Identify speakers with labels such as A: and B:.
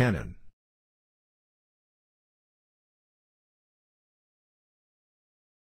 A: Canon